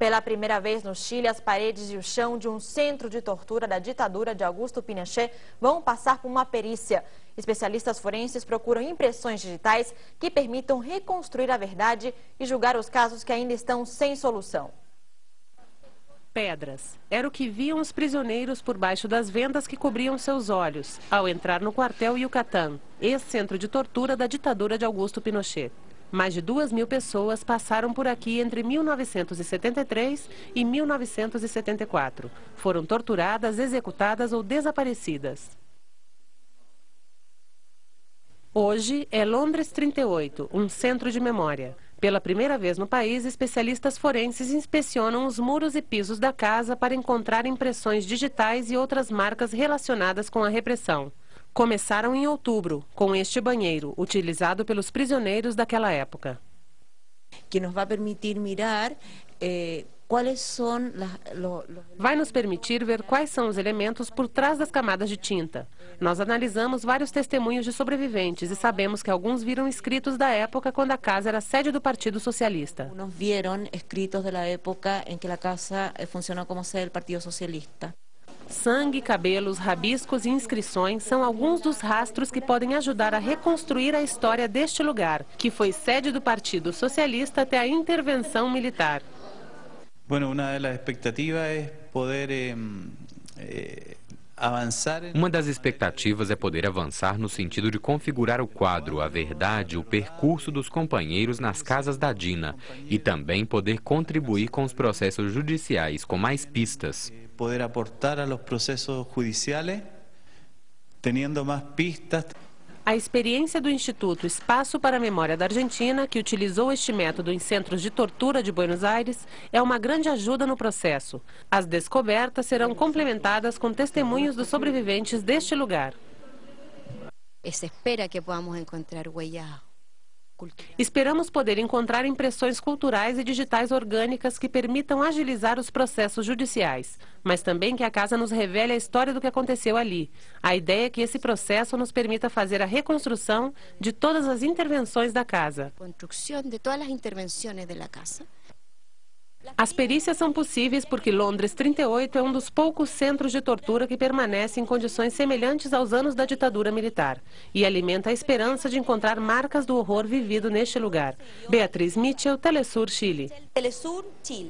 Pela primeira vez no Chile, as paredes e o chão de um centro de tortura da ditadura de Augusto Pinochet vão passar por uma perícia. Especialistas forenses procuram impressões digitais que permitam reconstruir a verdade e julgar os casos que ainda estão sem solução. Pedras. Era o que viam os prisioneiros por baixo das vendas que cobriam seus olhos ao entrar no quartel Yucatán, ex-centro de tortura da ditadura de Augusto Pinochet. Mais de duas mil pessoas passaram por aqui entre 1973 e 1974. Foram torturadas, executadas ou desaparecidas. Hoje é Londres 38, um centro de memória. Pela primeira vez no país, especialistas forenses inspecionam os muros e pisos da casa para encontrar impressões digitais e outras marcas relacionadas com a repressão começaram em outubro, com este banheiro, utilizado pelos prisioneiros daquela época. Que nos vai permitir mirar eh, quais são Vai nos permitir ver quais são os elementos por trás das camadas de tinta. Nós analisamos vários testemunhos de sobreviventes e sabemos que alguns viram escritos da época quando a casa era sede do Partido Socialista. Alguns viram escritos da época em que a casa eh, funcionou como sede do Partido Socialista. Sangue, cabelos, rabiscos e inscrições são alguns dos rastros que podem ajudar a reconstruir a história deste lugar, que foi sede do Partido Socialista até a intervenção militar. Bueno, uma das expectativas é poder eh, uma das expectativas é poder avançar no sentido de configurar o quadro, a verdade, o percurso dos companheiros nas casas da Dina e também poder contribuir com os processos judiciais com mais pistas poder aportar a los procesos judiciales teniendo más pistas. A experiência do Instituto Espaço para a Memória da Argentina, que utilizou este método em centros de tortura de Buenos Aires, é uma grande ajuda no processo. As descobertas serão complementadas com testemunhos dos sobreviventes deste lugar. Se espera que podamos encontrar huellas Esperamos poder encontrar impressões culturais e digitais orgânicas que permitam agilizar os processos judiciais, mas também que a casa nos revele a história do que aconteceu ali. A ideia é que esse processo nos permita fazer a reconstrução de todas as intervenções da casa. Construção de todas as intervenções da casa. As perícias são possíveis porque Londres 38 é um dos poucos centros de tortura que permanece em condições semelhantes aos anos da ditadura militar e alimenta a esperança de encontrar marcas do horror vivido neste lugar. Beatriz Mitchell, Telesur, Chile. Telesur, Chile.